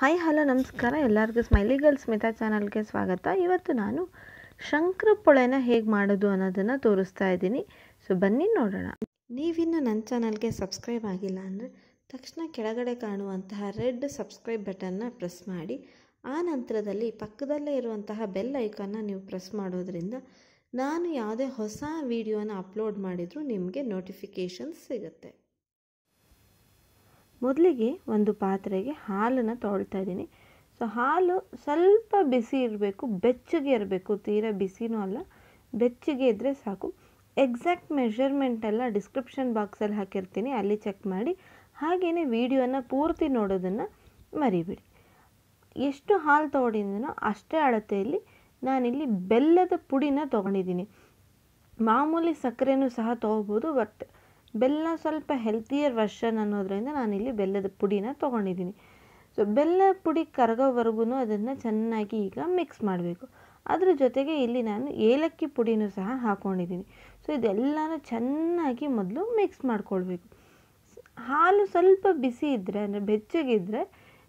Hi hello ನಮಸ್ಕಾರ. ಎಲ್ಲರಿಗೂ smiley girl Smita ಚಾನಲ್ಗೆ ಸ್ವಾಗತ. ಇವತ್ತು ನಾನು ಶಂಕರಪೊಳೆನ ಹೇಗೆ ಮಾಡೋದು ಅನ್ನೋದನ್ನು ತೋರಿಸ್ತಾ ಇದ್ದೀನಿ. ಸೊ ಬನ್ನಿ ನೋಡೋಣ. ನೀವಿನ್ನು ನನ್ನ ಚಾನಲ್ಗೆ ಸಬ್ಸ್ಕ್ರೈಬ್ ಆಗಿಲ್ಲ ಅಂದರೆ ತಕ್ಷಣ ಕೆಳಗಡೆ ಕಾಣುವಂತಹ ರೆಡ್ ಸಬ್ಸ್ಕ್ರೈಬ್ ಬಟನ್ನ ಪ್ರೆಸ್ ಮಾಡಿ. ಆ ನಂತರದಲ್ಲಿ ಪಕ್ಕದಲ್ಲೇ ಇರುವಂತಹ ಬೆಲ್ ಐಕಾನ್ನ ನೀವು ಪ್ರೆಸ್ ಮಾಡೋದ್ರಿಂದ ನಾನು ಯಾವುದೇ ಹೊಸ ವಿಡಿಯೋನ ಅಪ್ಲೋಡ್ ಮಾಡಿದರೂ ನಿಮಗೆ ನೋಟಿಫಿಕೇಷನ್ಸ್ ಸಿಗುತ್ತೆ. ಮೊದಲಿಗೆ ಒಂದು ಪಾತ್ರೆಗೆ ಹಾಲನ್ನು ತೊಗೊಳ್ತಾ ಇದ್ದೀನಿ. ಸೊ, ಹಾಲು ಸ್ವಲ್ಪ ಬಿಸಿ ಇರಬೇಕು, ಬೆಚ್ಚಗೆ ಇರಬೇಕು, ತೀರಾ ಬಿಸಿನೂ ಅಲ್ಲ, ಬೆಚ್ಚಗೆ ಇದ್ದರೆ ಸಾಕು. ಎಕ್ಸಾಕ್ಟ್ ಮೆಷರ್ಮೆಂಟ್ ಎಲ್ಲ ಡಿಸ್ಕ್ರಿಪ್ಷನ್ ಬಾಕ್ಸಲ್ಲಿ ಹಾಕಿರ್ತೀನಿ, ಅಲ್ಲಿ ಚೆಕ್ ಮಾಡಿ. ಹಾಗೆಯೇ ವಿಡಿಯೋನ ಪೂರ್ತಿ ನೋಡೋದನ್ನು ಮರಿಬಿಡಿ. ಎಷ್ಟು ಹಾಲು ತೊಗೊಂಡಿದ್ದೀನೋ ಅಷ್ಟೇ ಅಳತೆಯಲ್ಲಿ ನಾನಿಲ್ಲಿ ಬೆಲ್ಲದ ಪುಡಿನ ತೊಗೊಂಡಿದ್ದೀನಿ. ಮಾಮೂಲಿ ಸಕ್ಕರೆನೂ ಸಹ ತೊಗೋಬೋದು ಬಟ್ ಬೆಲ್ಲ ಸ್ವಲ್ಪ ಹೆಲ್ತಿಯರ್ ವರ್ಷನ್ ಅನ್ನೋದರಿಂದ ನಾನಿಲ್ಲಿ ಬೆಲ್ಲದ ಪುಡಿನ ತೊಗೊಂಡಿದ್ದೀನಿ. ಸೊ ಬೆಲ್ಲ ಪುಡಿ ಕರಗೋವರೆಗೂ ಅದನ್ನು ಚೆನ್ನಾಗಿ ಈಗ ಮಿಕ್ಸ್ ಮಾಡಬೇಕು. ಅದ್ರ ಜೊತೆಗೆ ಇಲ್ಲಿ ನಾನು ಏಲಕ್ಕಿ ಪುಡಿನೂ ಸಹ ಹಾಕ್ಕೊಂಡಿದ್ದೀನಿ ಸೊ ಇದೆಲ್ಲನೂ ಚೆನ್ನಾಗಿ ಮೊದಲು ಮಿಕ್ಸ್ ಮಾಡ್ಕೊಳ್ಬೇಕು. ಹಾಲು ಸ್ವಲ್ಪ ಬಿಸಿ ಇದ್ದರೆ ಅಂದರೆ ಬೆಚ್ಚಗಿದ್ದರೆ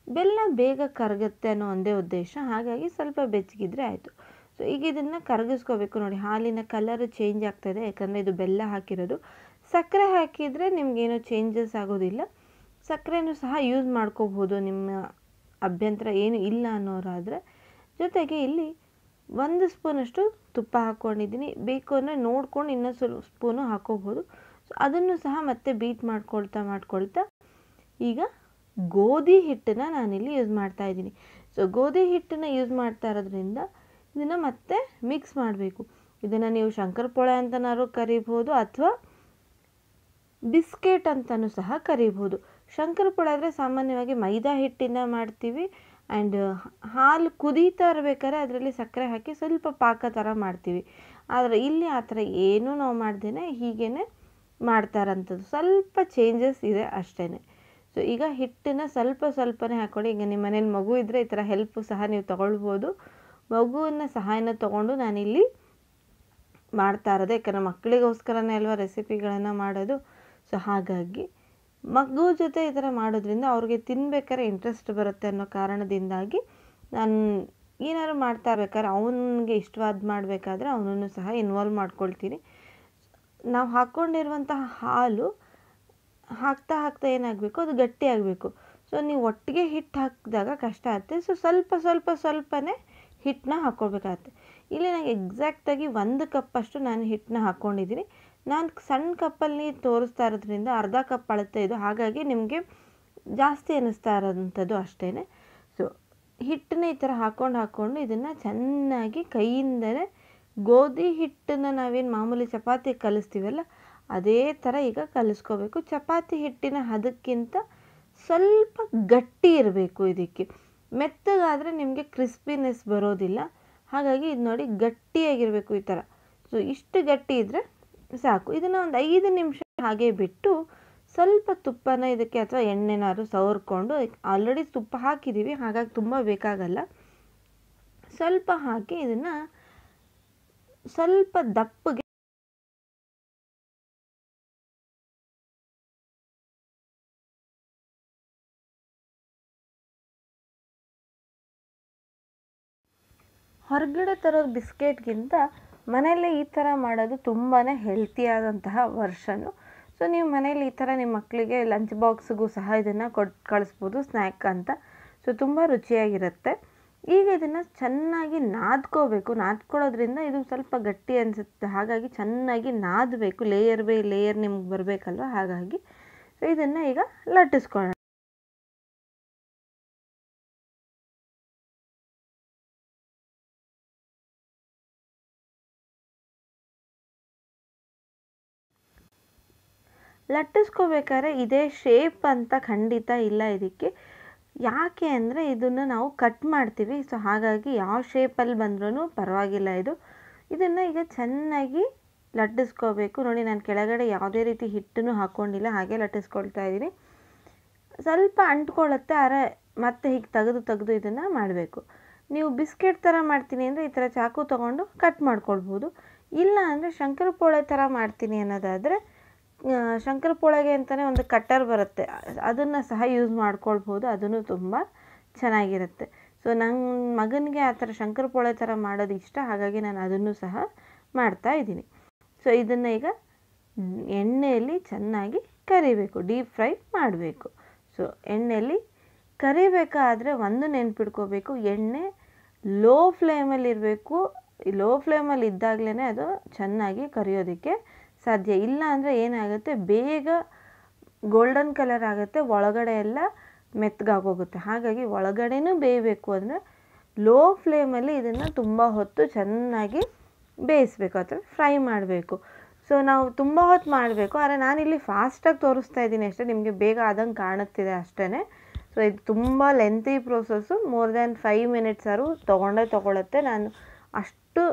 ಬೆಲ್ಲ ಬೇಗ ಕರಗುತ್ತೆ ಅನ್ನೋ ಒಂದೇ ಉದ್ದೇಶ. ಹಾಗಾಗಿ ಸ್ವಲ್ಪ ಬೆಚ್ಚಗಿದ್ದರೆ ಆಯಿತು. ಸೊ ಈಗ ಇದನ್ನು ಕರಗಿಸ್ಕೋಬೇಕು ನೋಡಿ. ಹಾಲಿನ ಕಲರ್ ಚೇಂಜ್ ಆಗ್ತಾಯಿದೆ ಯಾಕಂದರೆ ಇದು ಬೆಲ್ಲ ಹಾಕಿರೋದು. ಸಕ್ಕರೆ ಹಾಕಿದರೆ ನಿಮಗೇನು ಚೇಂಜಸ್ ಆಗೋದಿಲ್ಲ. ಸಕ್ಕರೆನೂ ಸಹ ಯೂಸ್ ಮಾಡ್ಕೋಬೋದು. ನಿಮ್ಮ ಅಭ್ಯಂತರ ಏನು ಇಲ್ಲ ಅನ್ನೋರಾದರೆ. ಜೊತೆಗೆ ಇಲ್ಲಿ ಒಂದು ಸ್ಪೂನಷ್ಟು ತುಪ್ಪ ಹಾಕ್ಕೊಂಡಿದ್ದೀನಿ. ಬೇಕು ಅಂದರೆ ನೋಡ್ಕೊಂಡು ಇನ್ನೊಂದು ಸ್ವಲ್ಪ ಸ್ಪೂನು ಹಾಕೋಬೋದು ಸೊ ಅದನ್ನು ಸಹ ಮತ್ತೆ ಬೀಟ್ ಮಾಡ್ಕೊಳ್ತಾ ಮಾಡ್ಕೊಳ್ತಾ ಈಗ ಗೋಧಿ ಹಿಟ್ಟನ್ನು ನಾನಿಲ್ಲಿ ಯೂಸ್ ಮಾಡ್ತಾ ಇದ್ದೀನಿ. ಸೊ ಗೋಧಿ ಹಿಟ್ಟನ್ನು ಯೂಸ್ ಮಾಡ್ತಾ ಇರೋದ್ರಿಂದ ಇದನ್ನು ಮತ್ತೆ ಮಿಕ್ಸ್ ಮಾಡಬೇಕು. ಇದನ್ನು ನೀವು ಶಂಕರಪೊಳೆ ಅಂತನಾದ್ರು ಕರಿಬೋದು ಅಥವಾ ಬಿಸ್ಕೆಟ್ ಅಂತಲೂ ಸಹ ಕರಿಬೋದು ಶಂಕರಪೊಳೆ ಆದರೆ ಸಾಮಾನ್ಯವಾಗಿ ಮೈದಾ ಹಿಟ್ಟಿಂದ ಮಾಡ್ತೀವಿ ಆ್ಯಂಡ್ ಹಾಲು ಕುದೀತಾ ಇರಬೇಕಾದ್ರೆ ಅದರಲ್ಲಿ ಸಕ್ಕರೆ ಹಾಕಿ ಸ್ವಲ್ಪ ಪಾಕ ಥರ ಮಾಡ್ತೀವಿ. ಆದರೆ ಇಲ್ಲಿ ಆ ಥರ ಏನೂ ನಾವು ಮಾಡ್ದೇ ಹೀಗೇ ಮಾಡ್ತಾರಂಥದ್ದು ಸ್ವಲ್ಪ ಚೇಂಜಸ್ ಇದೆ ಅಷ್ಟೇ ಸೊ ಈಗ ಹಿಟ್ಟನ್ನು ಸ್ವಲ್ಪ ಸ್ವಲ್ಪನೇ ಹಾಕ್ಕೊಳ್ಳಿ ಈಗ ನಿಮ್ಮ ಮನೇಲಿ ಮಗು ಇದ್ದರೆ ಈ ಥರ ಹೆಲ್ಪು ಸಹ ನೀವು ತೊಗೊಳ್ಬೋದು. ಮಗುವಿನ ಸಹಾಯನ ತೊಗೊಂಡು ನಾನಿಲ್ಲಿ ಮಾಡ್ತಾ ಇರೋದು. ಯಾಕಂದರೆ ಮಕ್ಕಳಿಗೋಸ್ಕರನೇ ಅಲ್ವಾ ರೆಸಿಪಿಗಳನ್ನು ಮಾಡೋದು. ಸೊ ಹಾಗಾಗಿ ಮಗು ಜೊತೆ ಈ ಥರ ಮಾಡೋದ್ರಿಂದ ಅವ್ರಿಗೆ ತಿನ್ಬೇಕಾದ್ರೆ ಇಂಟ್ರೆಸ್ಟ್ ಬರುತ್ತೆ ಅನ್ನೋ ಕಾರಣದಿಂದಾಗಿ ನಾನು ಏನಾದ್ರು ಮಾಡ್ತಾ ಇರ್ಬೇಕಾದ್ರೆ ಅವನಿಗೆ ಇಷ್ಟವಾದ ಮಾಡಬೇಕಾದ್ರೆ ಅವನನ್ನು ಸಹ ಇನ್ವಾಲ್ವ್ ಮಾಡ್ಕೊಳ್ತೀನಿ. ನಾವು ಹಾಕ್ಕೊಂಡಿರುವಂತಹ ಹಾಲು ಹಾಕ್ತಾ ಹಾಕ್ತಾ ಏನಾಗಬೇಕು? ಅದು ಗಟ್ಟಿ ಆಗಬೇಕು ಸೊ ನೀವು ಒಟ್ಟಿಗೆ ಹಿಟ್ಟು ಹಾಕಿದಾಗ ಕಷ್ಟ ಆಗುತ್ತೆ ಸೊ ಸ್ವಲ್ಪ ಸ್ವಲ್ಪ ಸ್ವಲ್ಪನೇ ಹಿಟ್ಟನ್ನ ಹಾಕ್ಕೊಳ್ಬೇಕಾಗತ್ತೆ. ಇಲ್ಲಿ ನಾನು ಎಕ್ಸಾಕ್ಟಾಗಿ ಒಂದು ಕಪ್ಪಷ್ಟು ನಾನು ಹಿಟ್ಟನ್ನ ಹಾಕ್ಕೊಂಡಿದ್ದೀನಿ. ನಾನು ಸಣ್ಣ ಕಪ್ಪಲ್ಲಿ ತೋರಿಸ್ತಾ ಇರೋದ್ರಿಂದ ಅರ್ಧ ಕಪ್ ಅಳತೆ ಇದು. ಹಾಗಾಗಿ ನಿಮಗೆ ಜಾಸ್ತಿ ಅನ್ನಿಸ್ತಾ ಇರೋಂಥದ್ದು ಅಷ್ಟೇ ಸೊ ಹಿಟ್ಟನ್ನ ಈ ಥರ ಹಾಕ್ಕೊಂಡು ಹಾಕ್ಕೊಂಡು ಇದನ್ನು ಚೆನ್ನಾಗಿ ಕೈಯಿಂದಲೇ ಗೋಧಿ ಹಿಟ್ಟನ್ನ ನಾವೇನು ಮಾಮೂಲಿ ಚಪಾತಿ ಕಲಿಸ್ತೀವಲ್ಲ, ಅದೇ ಥರ ಈಗ ಕಲಿಸ್ಕೋಬೇಕು. ಚಪಾತಿ ಹಿಟ್ಟಿನ ಹದಕ್ಕಿಂತ ಸ್ವಲ್ಪ ಗಟ್ಟಿ ಇರಬೇಕು ಇದಕ್ಕೆ. ಮೆತ್ತಗಾದರೆ ನಿಮಗೆ ಕ್ರಿಸ್ಪಿನೆಸ್ ಬರೋದಿಲ್ಲ. ಹಾಗಾಗಿ ಇದು ನೋಡಿ ಗಟ್ಟಿಯಾಗಿರಬೇಕು ಈ ಥರ ಸೊ ಇಷ್ಟು ಗಟ್ಟಿ ಇದ್ದರೆ ಸಾಕು. ಇದನ್ನು ಒಂದು ಐದು ನಿಮಿಷ ಹಾಗೆ ಬಿಟ್ಟು ಸ್ವಲ್ಪ ತುಪ್ಪನ ಇದಕ್ಕೆ ಅಥವಾ ಎಣ್ಣೆನಾದ್ರು ಸವರ್ಕೊಂಡು ಆಲ್ರೆಡಿ ತುಪ್ಪ ಹಾಕಿದ್ದೀವಿ ಹಾಗಾಗಿ ತುಂಬ ಬೇಕಾಗಲ್ಲ. ಸ್ವಲ್ಪ ಹಾಕಿ ಇದನ್ನು ಸ್ವಲ್ಪ ದಪ್ಪಗೆ ಹೊರಗಡೆ ತರೋದು ಬಿಸ್ಕೆಟ್ಗಿಂತ ಮನೆಯಲ್ಲೇ ಈ ಥರ ಮಾಡೋದು ತುಂಬಾ ಹೆಲ್ತಿಯಾದಂತಹ ವರ್ಷನು ಸೊ ನೀವು ಮನೇಲಿ ಈ ಥರ ನಿಮ್ಮ ಮಕ್ಕಳಿಗೆ ಲಂಚ್ ಬಾಕ್ಸ್ಗೂ ಸಹ ಇದನ್ನು ಕೊಟ್ಟು ಕಳಿಸ್ಬೋದು ಸ್ನ್ಯಾಕ್ ಅಂತ. ಸೊ ತುಂಬ ರುಚಿಯಾಗಿರುತ್ತೆ. ಈಗ ಇದನ್ನು ಚೆನ್ನಾಗಿ ನಾದ್ಕೋಬೇಕು. ನಾದ್ಕೊಳ್ಳೋದ್ರಿಂದ ಇದು ಸ್ವಲ್ಪ ಗಟ್ಟಿ ಅನಿಸುತ್ತೆ. ಹಾಗಾಗಿ ಚೆನ್ನಾಗಿ ನಾದಬೇಕು. ಲೇಯರ್ ಬೈ ಲೇಯರ್ ನಿಮ್ಗೆ ಬರಬೇಕಲ್ವ? ಹಾಗಾಗಿ. ಸೊ ಇದನ್ನು ಈಗ ಲಟ್ಟಿಸ್ಕೊಳ್ಳೋಣ. ಲಟ್ಟಿಸ್ಕೋಬೇಕಾದ್ರೆ ಇದೇ ಶೇಪ್ ಅಂತ ಖಂಡಿತ ಇಲ್ಲ ಇದಕ್ಕೆ. ಯಾಕೆ ಅಂದರೆ ಇದನ್ನು ನಾವು ಕಟ್ ಮಾಡ್ತೀವಿ. ಸೊ ಹಾಗಾಗಿ ಯಾವ ಶೇಪಲ್ಲಿ ಬಂದ್ರೂ ಪರವಾಗಿಲ್ಲ ಇದು. ಇದನ್ನು ಈಗ ಚೆನ್ನಾಗಿ ಲಟ್ಟಿಸ್ಕೋಬೇಕು. ನೋಡಿ, ನಾನು ಕೆಳಗಡೆ ಯಾವುದೇ ರೀತಿ ಹಿಟ್ಟನ್ನು ಹಾಕ್ಕೊಂಡಿಲ್ಲ ಹಾಗೆ ಲಟ್ಟಿಸ್ಕೊಳ್ತಾ ಇದ್ದೀನಿ. ಸ್ವಲ್ಪ ಅಂಟ್ಕೊಳ್ಳುತ್ತೆ, ಅರೆ ಮತ್ತೆ ಹೀಗೆ ತೆಗೆದು ತೆಗೆದು ಇದನ್ನು ಮಾಡಬೇಕು. ನೀವು ಬಿಸ್ಕೆಟ್ ಥರ ಮಾಡ್ತೀನಿ ಅಂದರೆ ಈ ಥರ ಚಾಕು ತೊಗೊಂಡು ಕಟ್ ಮಾಡ್ಕೊಳ್ಬೋದು. ಇಲ್ಲ ಅಂದರೆ ಶಂಕರಪೋಳೆ ಥರ ಮಾಡ್ತೀನಿ ಅನ್ನೋದಾದರೆ ಶಂಕರಪೊಳೆಗೆ ಅಂತಲೇ ಒಂದು ಕಟ್ಟರ್ ಬರುತ್ತೆ. ಅದನ್ನು ಸಹ ಯೂಸ್ ಮಾಡ್ಕೊಳ್ಬೋದು ಅದನ್ನು ತುಂಬ ಚೆನ್ನಾಗಿರುತ್ತೆ. ಸೊ ನನ್ನ ಮಗನಿಗೆ ಆ ಥರ ಶಂಕರಪೊಳೆ ಥರ ಮಾಡೋದು ಇಷ್ಟ. ಹಾಗಾಗಿ ನಾನು ಅದನ್ನು ಸಹ ಮಾಡ್ತಾ ಇದ್ದೀನಿ. ಸೊ ಇದನ್ನು ಈಗ ಎಣ್ಣೆಯಲ್ಲಿ ಚೆನ್ನಾಗಿ ಕರಿಬೇಕು. ಡೀಪ್ ಫ್ರೈ ಮಾಡಬೇಕು. ಸೊ ಎಣ್ಣೆಯಲ್ಲಿ ಕರಿಬೇಕಾದ್ರೆ ಒಂದು ನೆನ್ಪಿಟ್ಕೋಬೇಕು. ಎಣ್ಣೆ ಲೋ ಫ್ಲೇಮಲ್ಲಿ ಇರಬೇಕು. ಲೋ ಫ್ಲೇಮಲ್ಲಿ ಇದ್ದಾಗಲೇ ಅದು ಚೆನ್ನಾಗಿ ಕರಿಯೋದಕ್ಕೆ ಸಾಧ್ಯ ಇಲ್ಲ ಅಂದರೆ ಏನಾಗುತ್ತೆ? ಬೇಗ ಗೋಲ್ಡನ್ ಕಲರ್ ಆಗುತ್ತೆ, ಒಳಗಡೆ ಎಲ್ಲ ಮೆತ್ತಗಾಗೋಗುತ್ತೆ ಹಾಗಾಗಿ ಒಳಗಡೆನೂ ಬೇಯಬೇಕು ಅಂದರೆ ಲೋ ಫ್ಲೇಮಲ್ಲಿ ಇದನ್ನು ತುಂಬ ಹೊತ್ತು ಚೆನ್ನಾಗಿ ಬೇಯಿಸ್ಬೇಕು, ಅಥವಾ ಫ್ರೈ ಮಾಡಬೇಕು. ಸೊ ನಾವು ತುಂಬ ಹೊತ್ತು ಮಾಡಬೇಕು, ಆದರೆ ನಾನಿಲ್ಲಿ ಫಾಸ್ಟಾಗಿ ತೋರಿಸ್ತಾ ಇದ್ದೀನಿ ಅಷ್ಟೇ, ನಿಮಗೆ ಬೇಗ ಆದಂಗೆ ಕಾಣುತ್ತಿದೆ ಅಷ್ಟೇ ಸೊ ಇದು ತುಂಬ lengthy process more than five minutes ಆದ್ರೂ ತೊಗೊಂಡೇ ತೊಗೊಳುತ್ತೆ. ನಾನು ಅಷ್ಟು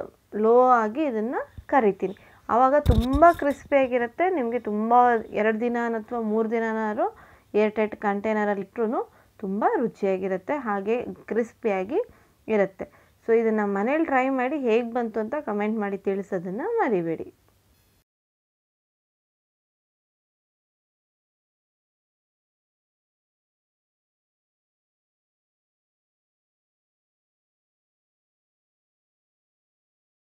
ಲೋ ಆಗಿ ಇದನ್ನು ಕರಿತೀನಿ. ಆವಾಗ ತುಂಬ ಕ್ರಿಸ್ಪಿಯಾಗಿರುತ್ತೆ ನಿಮಗೆ ತುಂಬ ಎರಡು ದಿನ ಅಥವಾ ಮೂರು ದಿನನಾದ್ರು ಏರ್ ಟೈಟ್ ಕಂಟೈನರಲ್ಲಿ ಇಟ್ಟರು ತುಂಬ ರುಚಿಯಾಗಿರುತ್ತೆ. ಹಾಗೆ ಕ್ರಿಸ್ಪಿಯಾಗಿ ಇರುತ್ತೆ. ಸೊ ಇದನ್ನು ಮನೇಲಿ ಟ್ರೈ ಮಾಡಿ ಹೇಗೆ ಬಂತು ಅಂತ ಕಮೆಂಟ್ ಮಾಡಿ ತಿಳಿಸೋದನ್ನು ಮರಿಬೇಡಿ.